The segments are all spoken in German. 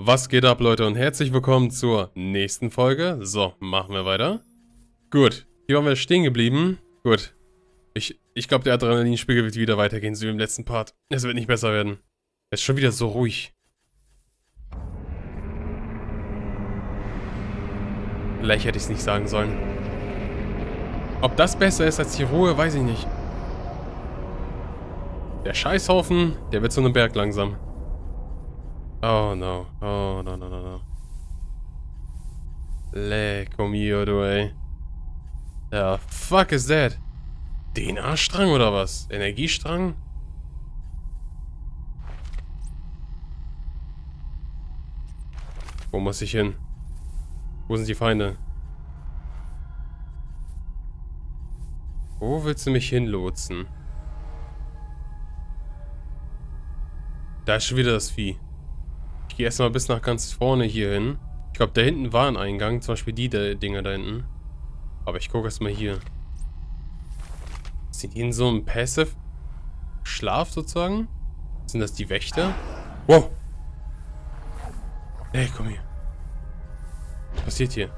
Was geht ab, Leute, und herzlich willkommen zur nächsten Folge. So, machen wir weiter. Gut, hier waren wir stehen geblieben. Gut. Ich, ich glaube, der Adrenalinspiegel wird wieder weitergehen, so wie im letzten Part. Es wird nicht besser werden. Es ist schon wieder so ruhig. Vielleicht hätte ich es nicht sagen sollen. Ob das besser ist als die Ruhe, weiß ich nicht. Der Scheißhaufen, der wird zu einem Berg langsam. Oh no. Oh no, no, no, no. Lecco mio, du ey. The fuck is that? DNA-Strang oder was? Energiestrang? Wo muss ich hin? Wo sind die Feinde? Wo willst du mich hinlotsen? Da ist schon wieder das Vieh. Gehe erstmal bis nach ganz vorne hier hin. Ich glaube, da hinten war ein Eingang. Zum Beispiel die Dinger da hinten. Aber ich gucke erstmal hier. Sind die in so einem Passive Schlaf sozusagen? Sind das die Wächter? Wow! Ey, komm hier. Was passiert hier?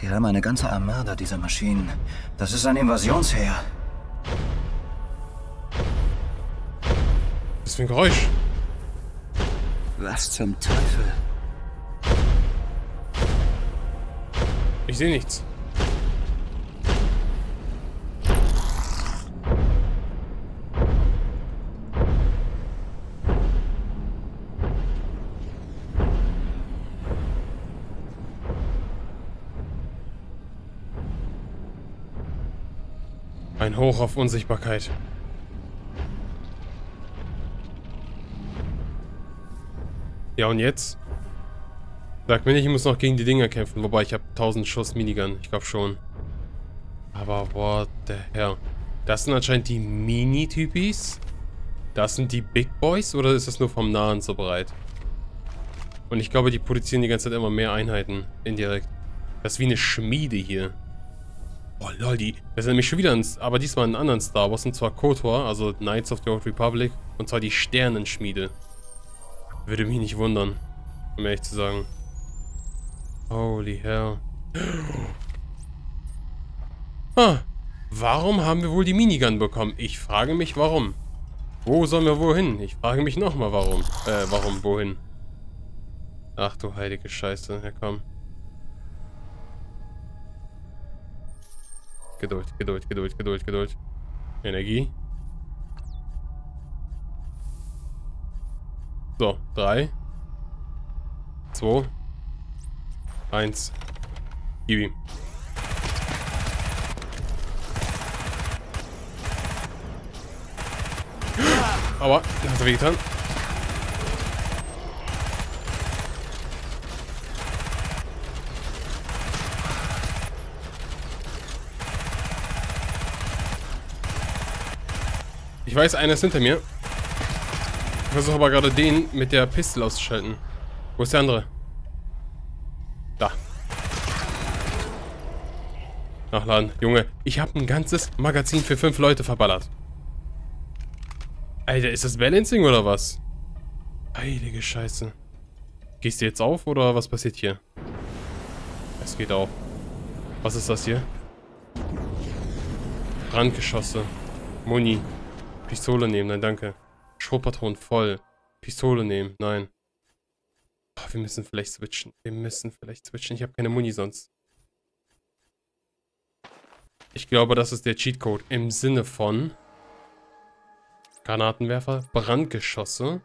Die haben eine ganze Armada dieser Maschinen. Das ist ein Invasionsheer. Was für ein Geräusch? Was zum Teufel? Ich sehe nichts. Ein Hoch auf Unsichtbarkeit. Ja, und jetzt? Sag mir nicht, ich muss noch gegen die Dinger kämpfen. Wobei, ich habe 1000 Schuss Minigun. Ich glaube schon. Aber what the hell? Das sind anscheinend die Mini-Typis? Das sind die Big Boys? Oder ist das nur vom Nahen so bereit? Und ich glaube, die produzieren die ganze Zeit immer mehr Einheiten. Indirekt. Das ist wie eine Schmiede hier. Oh lol, die. Das ist nämlich schon wieder ein, aber diesmal einen anderen Star Wars. Und zwar KOTOR, also Knights of the Old Republic. Und zwar die Sternenschmiede. Würde mich nicht wundern, um ehrlich zu sagen. Holy hell. Ah, warum haben wir wohl die Minigun bekommen? Ich frage mich, warum. Wo sollen wir wohin? Ich frage mich nochmal, warum. Äh, warum, wohin? Ach du heilige Scheiße. Ja, komm. Geduld, Geduld, Geduld, Geduld, Geduld. Energie. So, drei. Zwei. Eins. Gib ihm. Aua, hat er wehgetan. Ich weiß, einer ist hinter mir. Ich versuche aber gerade den mit der Pistole auszuschalten. Wo ist der andere? Da. Nachladen. Junge, ich habe ein ganzes Magazin für fünf Leute verballert. Alter, ist das Balancing oder was? Heilige Scheiße. Gehst du jetzt auf oder was passiert hier? Es geht auf. Was ist das hier? Brandgeschosse. Muni. Pistole nehmen, nein, danke. Schrotpatronen voll. Pistole nehmen, nein. Oh, wir müssen vielleicht switchen. Wir müssen vielleicht switchen. Ich habe keine Muni sonst. Ich glaube, das ist der Cheatcode. Im Sinne von Granatenwerfer, Brandgeschosse.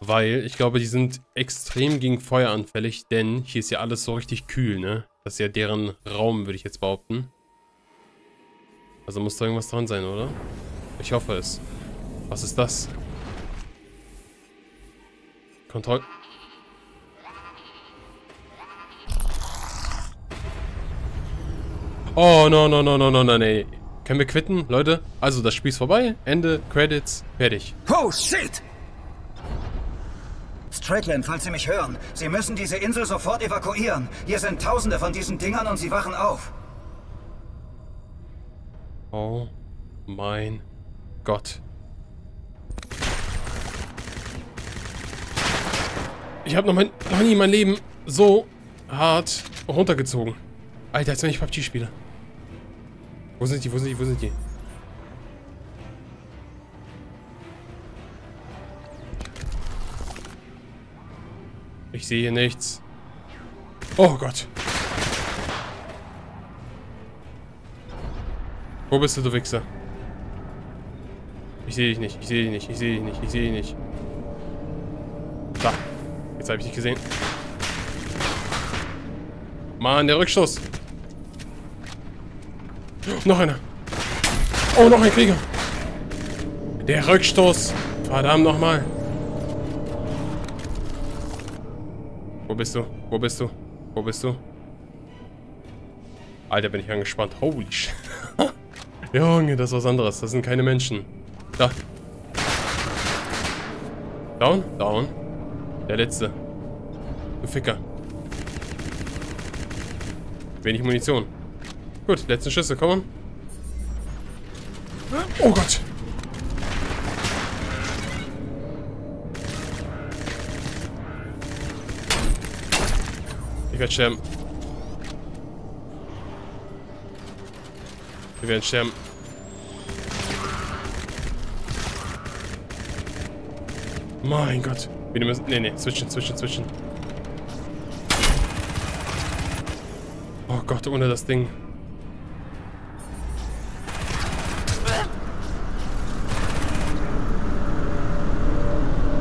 Weil, ich glaube, die sind extrem gegen Feuer anfällig, denn hier ist ja alles so richtig kühl, ne? Das ist ja deren Raum, würde ich jetzt behaupten. Also muss da irgendwas dran sein, oder? Ich hoffe es. Was ist das? Kontroll... Oh, no, no, no, no, no, no, nee. Können wir quitten, Leute? Also, das Spiel ist vorbei. Ende, Credits, fertig. Oh, shit! Strickland, falls Sie mich hören, Sie müssen diese Insel sofort evakuieren. Hier sind tausende von diesen Dingern und sie wachen auf. Oh mein Gott. Ich habe noch, noch nie mein Leben so hart runtergezogen. Alter, als wenn ich PUBG spiele. Wo sind die, wo sind die, wo sind die? Ich sehe nichts. Oh Gott. Wo bist du, du Wichser? Ich sehe dich nicht, ich sehe dich nicht, ich sehe dich nicht, ich sehe dich nicht. Da. Jetzt habe ich dich gesehen. Mann, der Rückstoß. Noch einer. Oh, noch ein Krieger. Der Rückstoß. Verdammt nochmal. Wo bist du? Wo bist du? Wo bist du? Alter, bin ich angespannt. Holy shit. Junge, das ist was anderes. Das sind keine Menschen. Da. Down? Down. Der letzte. Du Ficker. Wenig Munition. Gut, letzten Schüsse, komm. Oh Gott. Ich werde sterben. Wir werden sterben. Mein Gott. Wir müssen... Nee, nee. Switchen, switchen, switchen. Oh Gott, ohne das Ding.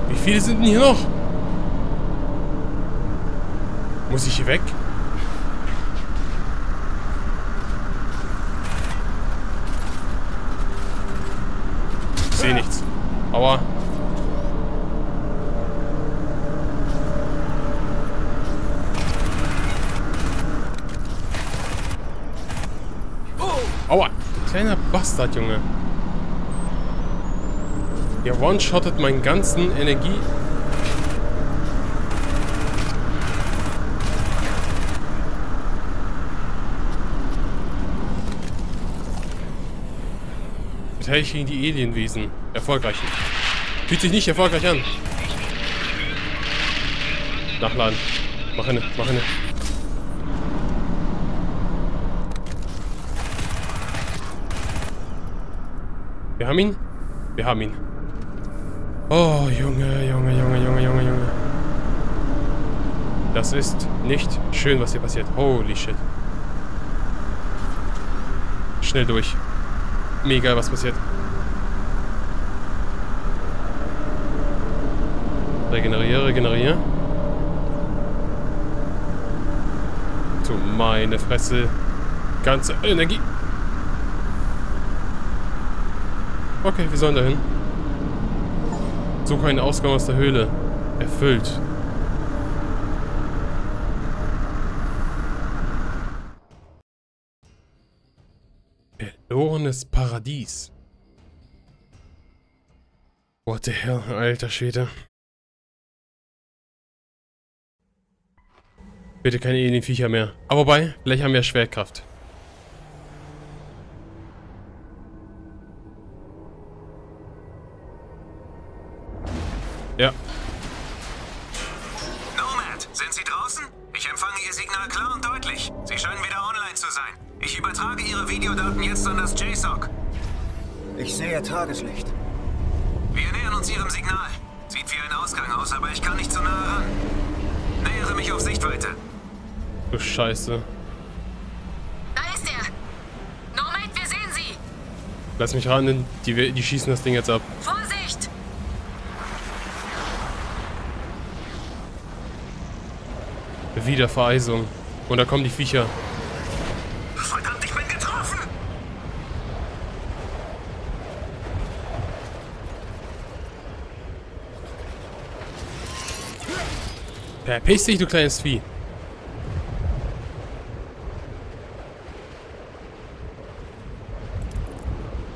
Wie viele sind denn hier noch? Muss ich hier weg? Kleiner Bastard, Junge. Der one-shottet meinen ganzen Energie... Verteidigt gegen die Alienwesen. Erfolgreich. Fühlt sich nicht erfolgreich an. Nachladen. Mach eine, mach eine. Wir haben ihn? Wir haben ihn. Oh, Junge, Junge, Junge, Junge, Junge, Junge. Das ist nicht schön, was hier passiert. Holy shit. Schnell durch. Mega, was passiert. Regeneriere, regeneriere. So, meine Fresse. Ganze Energie. Okay, wir sollen dahin. Suche einen Ausgang aus der Höhle. Erfüllt. Verlorenes Paradies. What the hell, alter Schwede. Bitte keine Alienviecher mehr. Aber wobei, vielleicht haben wir Schwerkraft. Ja. Nomad, sind Sie draußen? Ich empfange Ihr Signal klar und deutlich. Sie scheinen wieder online zu sein. Ich übertrage Ihre Videodaten jetzt an das JSOC. Ich sehe Tageslicht. Wir nähern uns Ihrem Signal. Sieht wie ein Ausgang aus, aber ich kann nicht zu nahe ran. Nähere mich auf Sichtweite. Du Scheiße. Da ist er. Nomad, wir sehen Sie. Lass mich ran, die, die schießen das Ding jetzt ab. Vorsicht. Wieder Vereisung. Und da kommen die Viecher. Verdammt, ich bin getroffen! Verpiss dich, du kleines Vieh.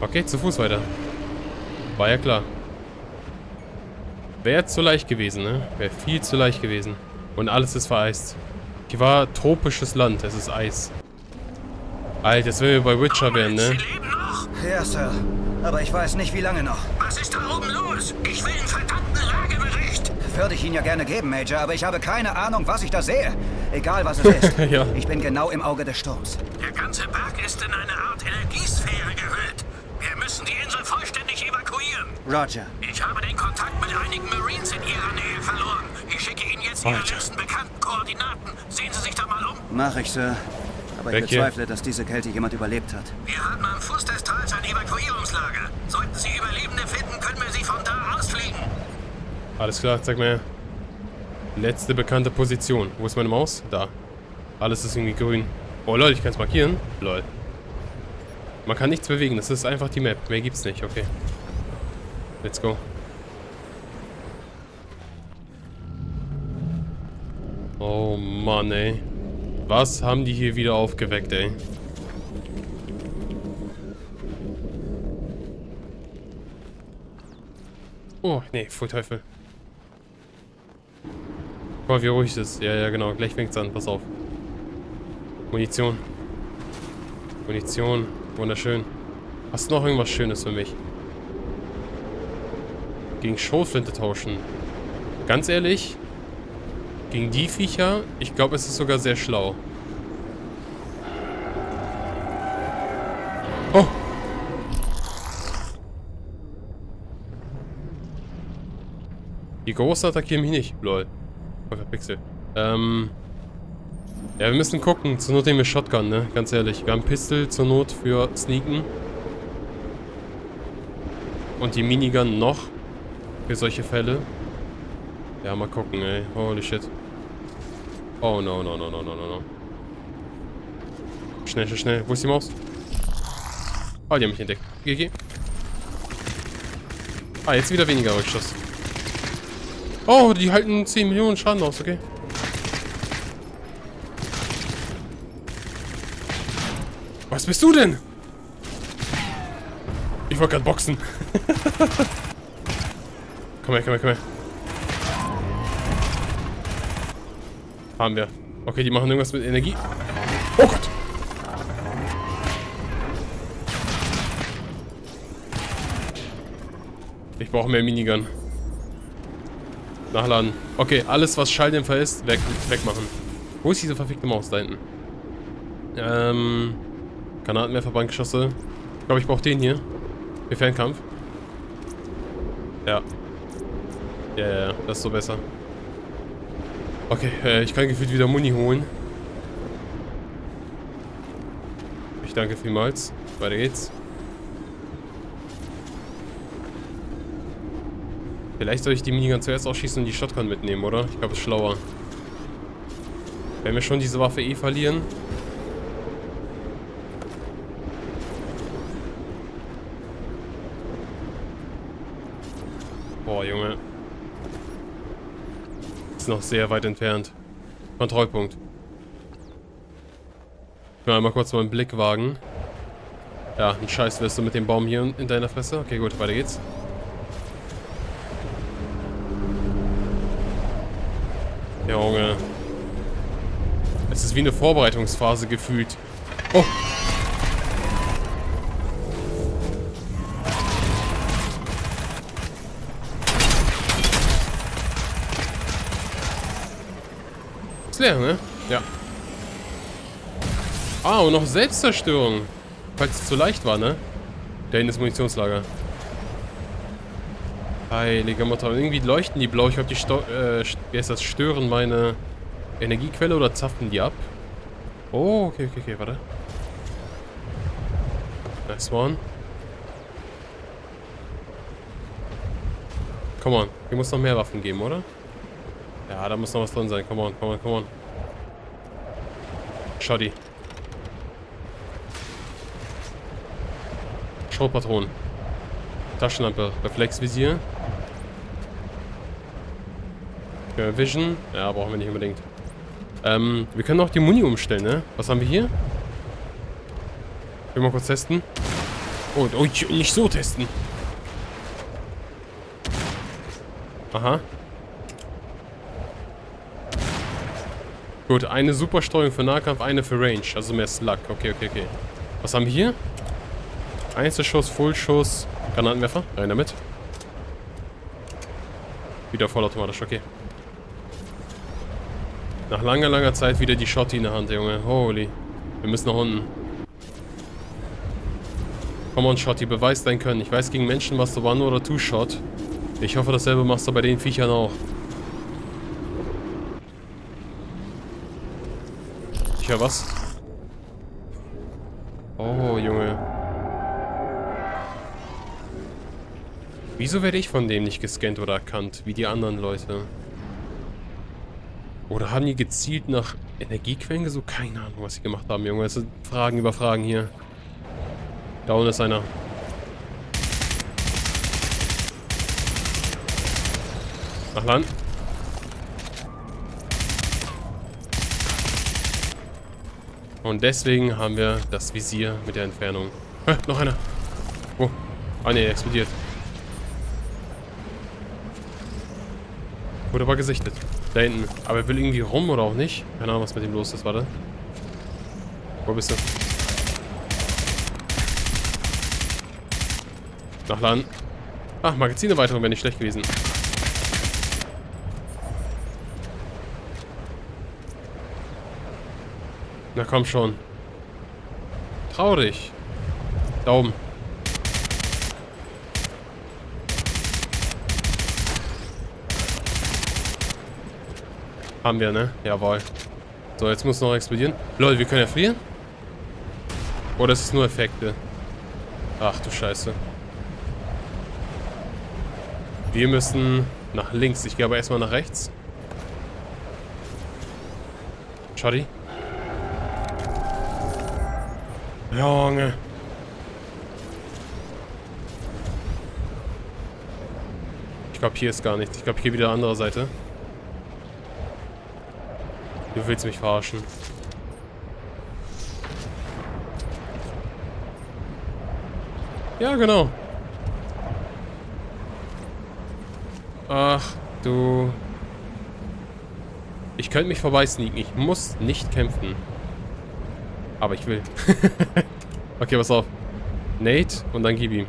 Okay, zu Fuß weiter. War ja klar. Wäre zu leicht gewesen, ne? Wäre viel zu leicht gewesen. Und alles ist vereist. Hier war tropisches Land, es ist Eis. Alter, jetzt wenn wir bei Witcher wären, ne? Sie leben noch? Ja, Sir. Aber ich weiß nicht, wie lange noch. Was ist da oben los? Ich will einen verdammten Lagebericht. Würde ich Ihnen ja gerne geben, Major, aber ich habe keine Ahnung, was ich da sehe. Egal, was es ist. Ja. Ich bin genau im Auge des Sturms. Der ganze Berg ist in eine Art Energiesphäre gehüllt. Wir müssen die Insel vollständig evakuieren. Roger. Ich habe den Kontakt mit einigen Marines in ihrer Nähe verloren. Ich bekannten Koordinaten. Sehen Sie sich da mal um. Mach ich, Sir. Aber ich Weg hier. bezweifle, dass diese Kälte jemand überlebt hat. Wir haben am Fuß des Tals ein Evakuierungslager. Sollten Sie Überlebende finden, können wir Sie von da ausfliegen. Alles klar, zeig mir. Letzte bekannte Position. Wo ist meine Maus? Da. Alles ist irgendwie grün. Oh Leute, ich kann es markieren. Lol. Man kann nichts bewegen, das ist einfach die Map. Mehr gibt's nicht, okay. Let's go. Oh Mann, ey. Was haben die hier wieder aufgeweckt, ey? Oh, nee, voll Teufel. Guck mal, wie ruhig es ist. Ja, ja, genau. Gleich fängt's an. Pass auf. Munition. Munition. Wunderschön. Hast du noch irgendwas Schönes für mich? Gegen Schrotflinte tauschen. Ganz ehrlich, gegen die Viecher, ich glaube, es ist sogar sehr schlau. Oh! Die Großen attackieren mich nicht. Lol. Voll verpixelt. Ähm. Ja, wir müssen gucken. Zur Not nehmen wir Shotgun, ne? Ganz ehrlich. Wir haben Pistol zur Not für Sneaken. Und die Minigun noch. Für solche Fälle. Ja, mal gucken, ey. Holy shit. Oh, no, no, no, no, no, no, no. Schnell, schnell, schnell. Wo ist die Maus? Oh, die haben mich entdeckt. GG. Ah, jetzt wieder weniger Rückschuss. Oh, die halten 10 Millionen Schaden aus, okay. Was bist du denn? Ich wollte gerade boxen. komm her, komm her, komm her. Haben wir. Okay, die machen irgendwas mit Energie. Oh Gott. Ich brauche mehr Minigun. Nachladen. Okay, alles was Schalldämpfer ist, weg, wegmachen. Wo ist diese verfickte Maus da hinten? Ähm, Granatenwerfer, Bankgeschosse. Ich glaube, ich brauche den hier. Für Fernkampf. Ja. Ja, ja, ja, das ist so besser. Okay, äh, ich kann gefühlt wieder Muni holen. Ich danke vielmals. Weiter geht's. Vielleicht soll ich die Minigun zuerst ausschießen und die Shotgun mitnehmen, oder? Ich glaube, es ist schlauer. Wenn wir schon diese Waffe eh verlieren. Boah, Junge. Ist noch sehr weit entfernt. Kontrollpunkt. Ich will einmal kurz mal einen Blick wagen. Ja, ein Scheiß wirst du mit dem Baum hier in deiner Fresse. Okay, gut, weiter geht's. Junge. Es ist wie eine Vorbereitungsphase gefühlt. Oh! Leer, ne? Ja. Ah, und noch Selbstzerstörung. Falls es zu leicht war, ne? Da hinten ist Munitionslager. Heilige Mutter. Und irgendwie leuchten die blau. Ich glaube, die Sto äh, wie heißt das? stören meine Energiequelle oder zapfen die ab? Oh, okay, okay, okay, warte. Nice one. Come on. Hier muss noch mehr Waffen geben, oder? Ja, da muss noch was drin sein. Come on, come on, come on. Shoddy. Schrotpatronen. Taschenlampe. Reflexvisier. Vision. Ja, brauchen wir nicht unbedingt. Ähm, wir können auch die Muni umstellen, ne? Was haben wir hier? Wir mal kurz testen. Oh, oh, nicht so testen. Aha. Gut, eine Supersteuerung für Nahkampf, eine für Range. Also mehr Slug. Okay, okay, okay. Was haben wir hier? Einzelschuss, Fullschuss, Granatenwerfer. Rein damit. Wieder vollautomatisch, okay. Nach langer, langer Zeit wieder die Shotty in der Hand, Junge. Holy. Wir müssen nach unten. Komm on, Shotty, beweis dein Können. Ich weiß, gegen Menschen machst du One- oder Two-Shot. Ich hoffe, dasselbe machst du bei den Viechern auch. Höre was. Oh, Junge. Wieso werde ich von dem nicht gescannt oder erkannt, wie die anderen Leute? Oder haben die gezielt nach Energiequellen gesucht? Keine Ahnung, was sie gemacht haben, Junge. Es sind Fragen über Fragen hier. Da unten ist einer. Nach Land. Und deswegen haben wir das Visier mit der Entfernung. Hä, noch einer. Oh. Ah ne, explodiert. Wurde aber gesichtet. Da hinten. Aber er will irgendwie rum oder auch nicht. Keine Ahnung, was mit ihm los ist. Warte. Wo bist du? Nach Land. Ach, Magazinerweiterung wäre nicht schlecht gewesen. Na komm schon. Traurig. Da oben. Haben wir, ne? Jawohl. So, jetzt muss noch explodieren. Leute, wir können ja frieren. Oder ist es nur Effekte? Ach du Scheiße. Wir müssen nach links. Ich gehe aber erstmal nach rechts. Schadi. Junge. Ich glaube, hier ist gar nichts. Ich glaube, hier wieder andere Seite. Du willst mich verarschen. Ja, genau. Ach, du... Ich könnte mich vorbeisneaken. Ich muss nicht kämpfen. Aber ich will. okay, pass auf. Nate und dann gib ihm.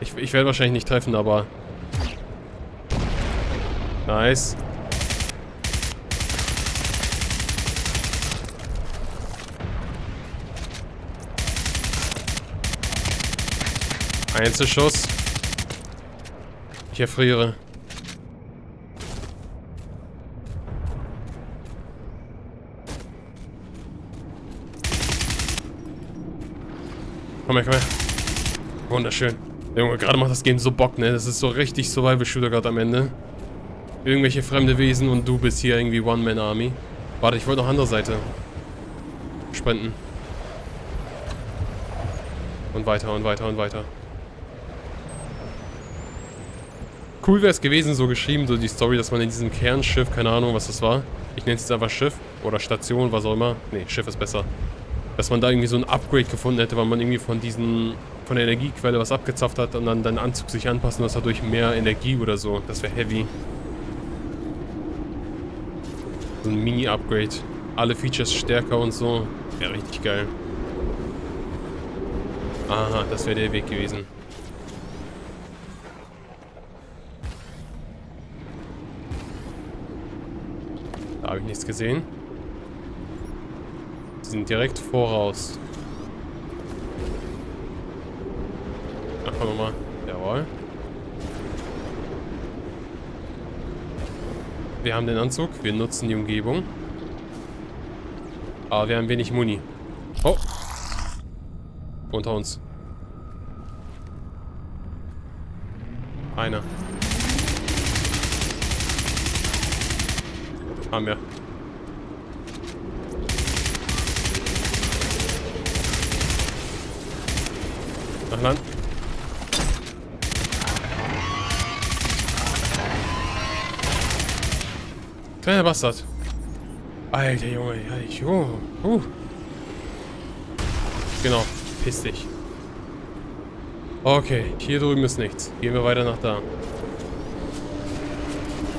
Ich, ich werde wahrscheinlich nicht treffen, aber... Nice. Einzelschuss. Ich erfriere. Komm her, komm her. Wunderschön. Junge, gerade macht das Game so Bock, ne? Das ist so richtig Survival-Shooter gerade am Ende. Irgendwelche fremde Wesen und du bist hier irgendwie One-Man-Army. Warte, ich wollte noch andere Seite. Sprinten. Und weiter und weiter und weiter. Cool wäre es gewesen, so geschrieben, so die Story, dass man in diesem Kernschiff, keine Ahnung, was das war. Ich nenne es jetzt einfach Schiff oder Station, was auch immer. Ne, Schiff ist besser. Dass man da irgendwie so ein Upgrade gefunden hätte, weil man irgendwie von diesen, von der Energiequelle was abgezapft hat und dann deinen Anzug sich anpassen muss dadurch mehr Energie oder so. Das wäre heavy. So ein Mini-Upgrade. Alle Features stärker und so. Wäre richtig geil. Aha, das wäre der Weg gewesen. Da habe ich nichts gesehen. Sie sind direkt voraus. Ach, warte mal. Jawohl. Wir haben den Anzug. Wir nutzen die Umgebung. Aber wir haben wenig Muni. Oh. Unter uns. Einer. Haben wir. Nach Land. Kleiner Bastard. Alter Junge, ja, oh, uh. Genau, piss dich. Okay, hier drüben ist nichts. Gehen wir weiter nach da.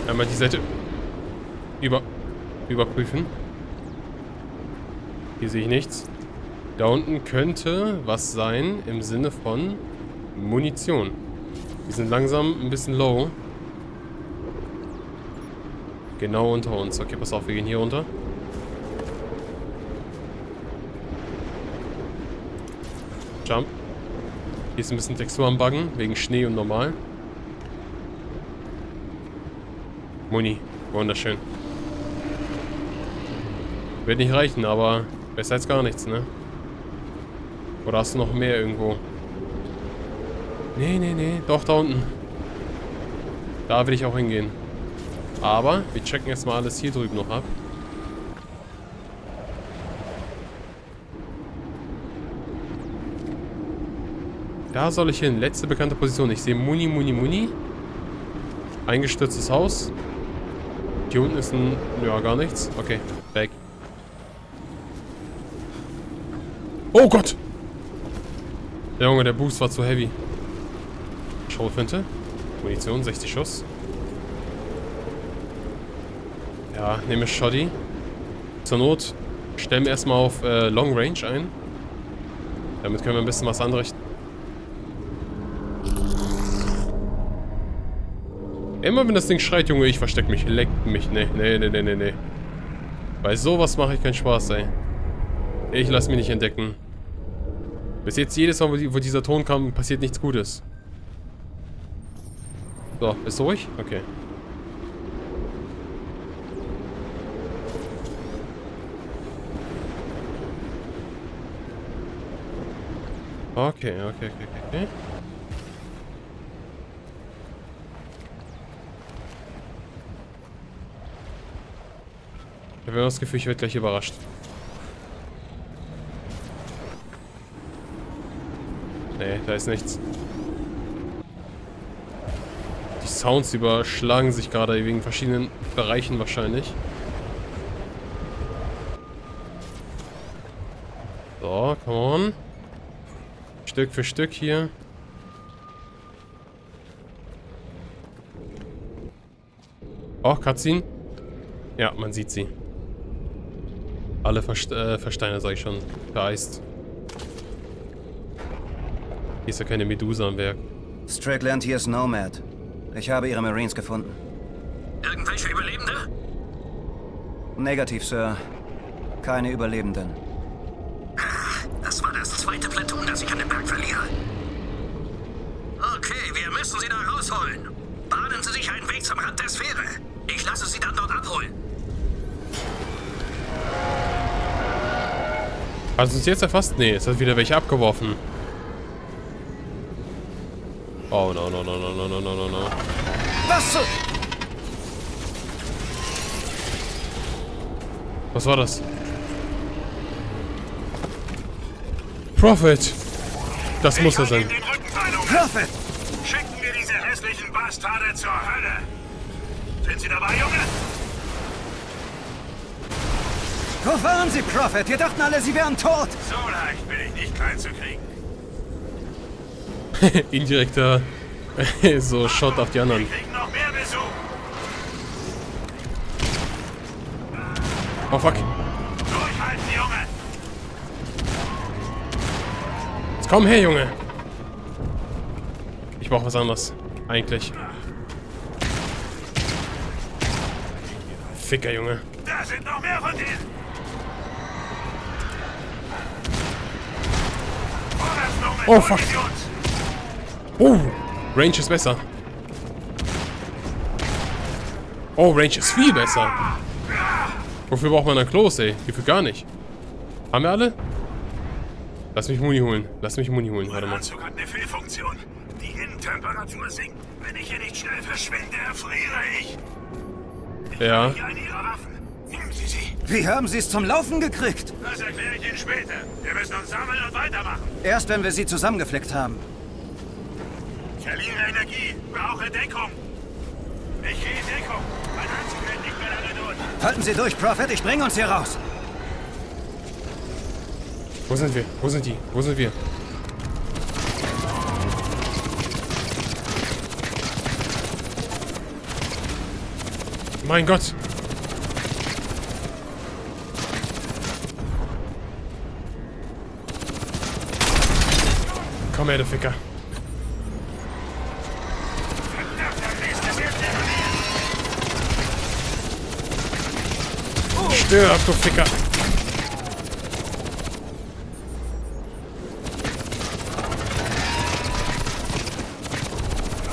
Einmal die Seite über, überprüfen. Hier sehe ich nichts. Da unten könnte was sein im Sinne von Munition. Die sind langsam ein bisschen low. Genau unter uns. Okay, pass auf, wir gehen hier runter. Jump. Hier ist ein bisschen Textur am Buggen, wegen Schnee und normal. Muni, wunderschön. Wird nicht reichen, aber besser als gar nichts, ne? Oder hast du noch mehr irgendwo? Nee, nee, nee. Doch, da unten. Da will ich auch hingehen. Aber wir checken erstmal alles hier drüben noch ab. Da soll ich hin. Letzte bekannte Position. Ich sehe Muni, Muni, Muni. Eingestürztes Haus. Hier unten ist ein... Ja, gar nichts. Okay, weg. Oh Gott! Der Junge, der Boost war zu heavy. Schrotflinte. Munition, 60 Schuss. Ja, nehme Shoddy. Zur Not stellen wir erstmal auf äh, Long Range ein. Damit können wir ein bisschen was anrichten. Immer wenn das Ding schreit, Junge, ich versteck mich. Leckt mich. Nee, nee, nee, nee, nee, nee. Bei sowas mache ich keinen Spaß, ey. Ich lasse mich nicht entdecken. Bis jetzt jedes Mal, wo, dieser Ton kam, passiert nichts Gutes. So, bist du ruhig? Okay. Okay, okay, okay, okay. Ich habe das Gefühl, ich werde gleich überrascht. Nee, da ist nichts. Die Sounds überschlagen sich gerade wegen verschiedenen Bereichen wahrscheinlich. So, come on. Stück für Stück hier. Oh, Cutscene. Ja, man sieht sie. Alle Verst äh, Versteine, sag ich schon, vereist. Hier ist ja keine Medusa am Werk. Strickland, hier ist Nomad. Ich habe Ihre Marines gefunden. Irgendwelche Überlebende? Negativ, Sir. Keine Überlebenden. Okay, wir müssen sie da rausholen. Bahnen Sie sich einen Weg zum Rand der Sphäre. Ich lasse sie dann dort abholen. Hat es uns jetzt erfasst? Nee, es hat wieder welche abgeworfen. Oh, no, no, no, no, no, no, no, no, no. Was so? Was war das? Prophet! Das muss er sein. Prophet! Diese hässlichen Bastarde zur Hölle! Sind Sie dabei, Junge? Wo waren Sie, Prophet? Wir dachten alle, Sie wären tot! So leicht bin ich nicht klein zu kriegen. Indirekter so Shot auf die anderen. Oh fuck. Jetzt komm her, Junge. Ich brauche was anderes. Eigentlich. Ficker, Junge. Da sind noch mehr von denen. Oh fuck. Oh, Range ist besser. Oh, Range ist viel besser. Wofür braucht man dann Klos, ey? Hierfür gar nicht. Haben wir alle? Lass mich Muni holen. Lass mich Muni holen. Warte mal. Anzug hat eine Fehlfunktion. Die Innentemperatur sinkt. Wenn ich hier nicht schnell verschwinde, erfriere ich. ich ja. Nehmen Sie sie. Wie haben Sie es zum Laufen gekriegt? Das erkläre ich Ihnen später. Wir müssen uns sammeln und weitermachen. Erst wenn wir sie zusammengeflickt haben. Verliere Energie. Brauche Deckung. Ich gehe in Deckung. Mein Anzug hält nicht mehr lange durch. Halten Sie durch, Prophet. Ich bringe uns hier raus. Wo sind wir? Wo sind die? Wo sind wir? Mein Gott. Komm her, du Ficker. Stirb, du Ficker.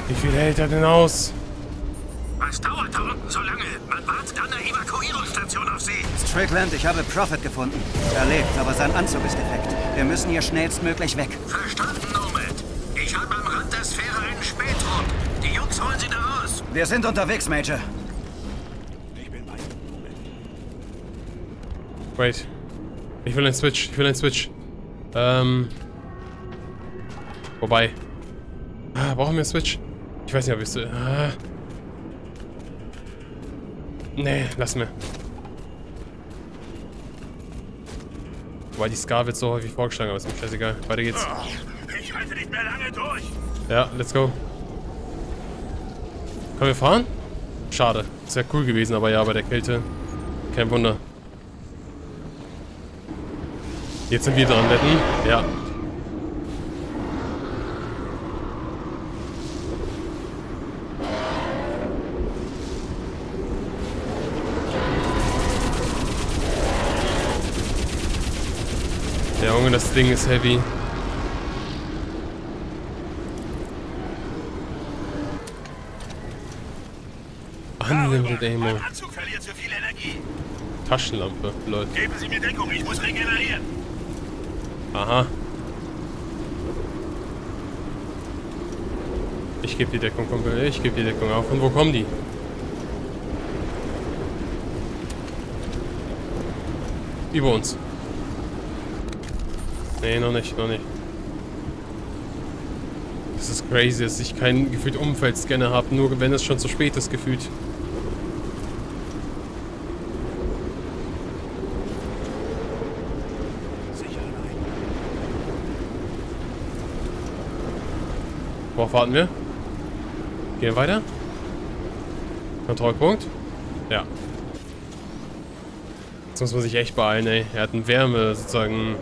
Wie viel hält er denn aus? Was dauert da unten so lange? Man wartet an der Evakuierungsstation auf Sie. Strickland, ich habe Prophet gefunden. Er lebt, aber sein Anzug ist defekt. Wir müssen hier schnellstmöglich weg. Verstanden, Nomad. Ich habe am Rand der Sphäre einen Spätruck. Die Jungs holen Sie da raus. Wir sind unterwegs, Major. Wait. Ich will einen Switch. Ich will einen Switch. Ähm. Wobei. Ah, brauchen wir einen Switch? Ich weiß nicht, ob ich es... Ah. Nee, lass mir. Weil die Scar wird so häufig vorgeschlagen, aber ist mir scheißegal. Weiter geht's. Ich halte nicht mehr lange durch. Ja, let's go. Können wir fahren? Schade. Das wäre cool gewesen, aber ja, bei der Kälte. Kein Wunder. Jetzt sind wir dran, wetten? Ja. Der Junge, das Ding ist heavy. Unlimited Ammo. Mein Anzug verliert zu viel Energie. Taschenlampe, Leute. Geben Sie mir Deckung, ich muss regenerieren. Aha. Ich gebe die Deckung, Kumpel. Ich gebe die Deckung auf. Und wo kommen die? Über uns. Nee, noch nicht, noch nicht. Das ist crazy, dass ich keinen gefühlt Umfeldscanner habe, nur wenn es schon zu spät ist, gefühlt. Worauf warten wir? Gehen weiter? Kontrollpunkt? Ja. Jetzt muss man sich echt beeilen, ey. Er hat eine Wärme, sozusagen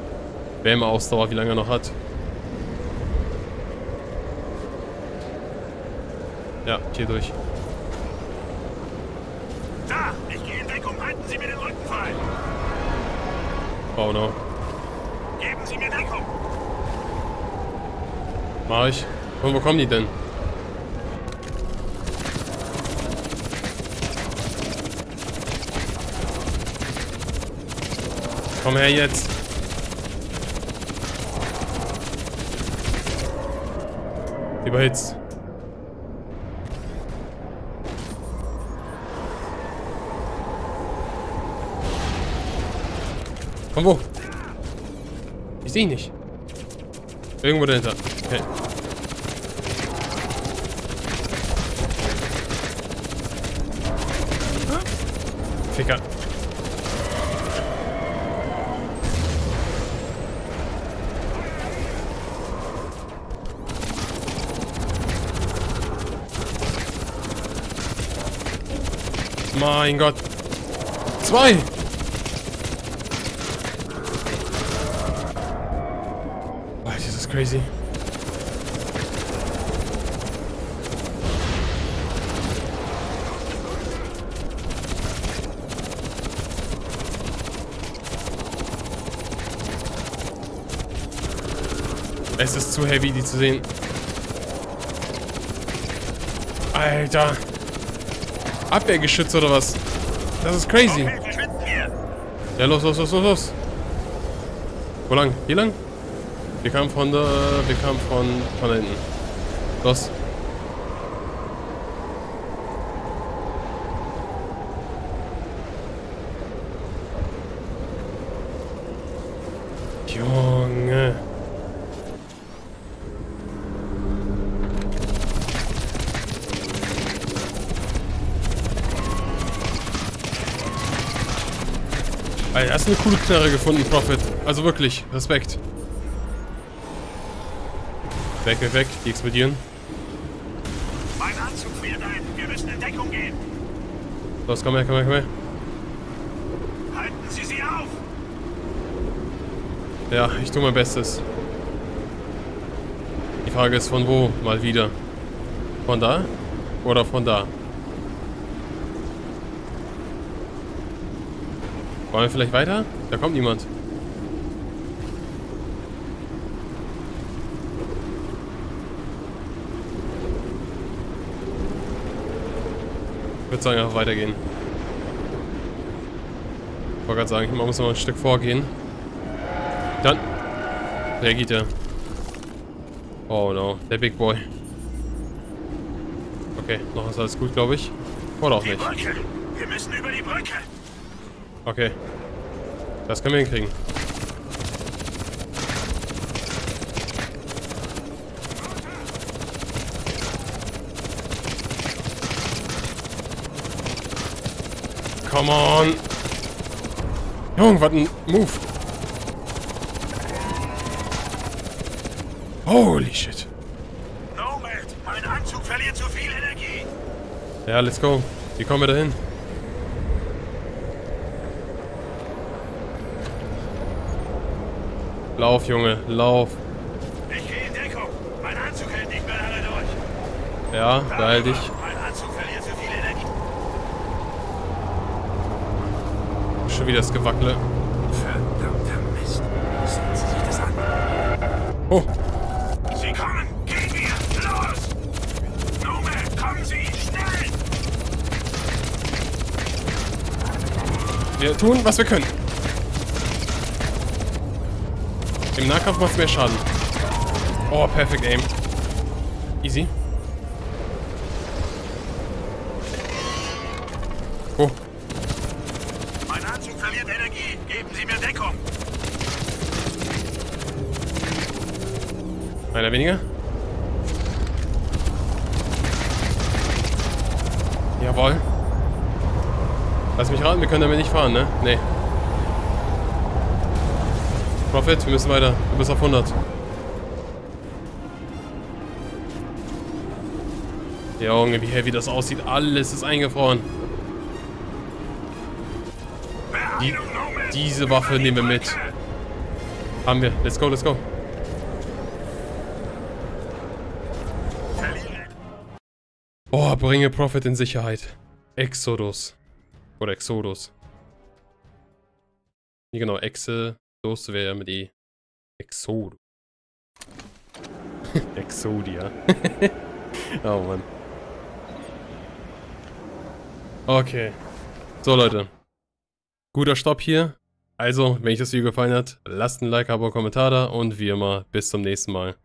Wärmeausdauer, wie lange er noch hat. Ja, hier durch. Da, ich gehe in Deckung. Halten Sie mir den Rücken frei. Oh no. Geben Sie mir Deckung. Mach ich. Von wo kommen die denn? Komm her jetzt. Überhitzt. Von wo? Ich sehe ihn nicht. Irgendwo dahinter. Okay. Ficker. Mein Gott. Zwei. Alter, das ist crazy. Es ist zu heavy, die zu sehen. Alter. Abwehrgeschütz oder was? Das ist crazy. Ja, los, los, los, los, los. Wo lang? Hier lang? Wir kamen von der... Wir kamen von... Von da hinten. Los. Junge. Alter, hast eine coole Knarre gefunden, Prophet. Also wirklich, Respekt. Weg, weg, weg. Die explodieren. Mein Anzug friert ein. Wir müssen in Deckung gehen. Los, komm her, komm her, komm her. Halten Sie sie auf. Ja, ich tue mein Bestes. Die Frage ist, von wo mal wieder? Von da? Oder von da? Wollen wir vielleicht weiter? Da kommt niemand. Ich würde sagen, einfach weitergehen. Ich wollte gerade sagen, man muss noch ein Stück vorgehen. Dann. Der geht ja. Oh no, der Big Boy. Okay, noch ist alles gut, glaube ich. Oder auch nicht. Brücke. Wir müssen über die Brücke. Okay. Das können wir hinkriegen. Come on. Junge, was ein Move. Holy shit. Nomad, mein Anzug verliert zu viel Energie. Ja, let's go. Wie kommen wir da hin? Lauf, Junge, lauf. Ich gehe in Deckung. Mein Anzug hält nicht mehr lange durch. Ja, beeil dich. Mein Anzug verliert zu viel Energie. Schon wieder das Gewackele. Verdammter Mist. Sehen Sie sich das an. Oh, Sie kommen. Gehen wir. Los. Nomad, kommen Sie. Schnell. wir tun, was wir können. Im Nahkampf macht mehr Schaden. Oh, perfekt aim. Easy. Oh, Mein Anzug verliert Energie. Geben Sie mir Deckung. einer weniger. Jawohl. Lass mich raten, wir können damit nicht fahren, ne? Nee. Profit, wir müssen weiter. Du bist auf 100. Junge, wie heavy das aussieht. Alles ist eingefroren. Die, diese Waffe nehmen wir mit. Haben wir. Let's go, let's go. Oh, bringe Profit in Sicherheit. Exodus. Oder Exodus. Genau, Exe. Dos wäre ja mit E. Exodus. Exodia. oh Mann. Okay. So, Leute. Guter Stopp hier. Also, wenn euch das Video gefallen hat, lasst ein Like, Abo, Kommentar da und wie immer, bis zum nächsten Mal.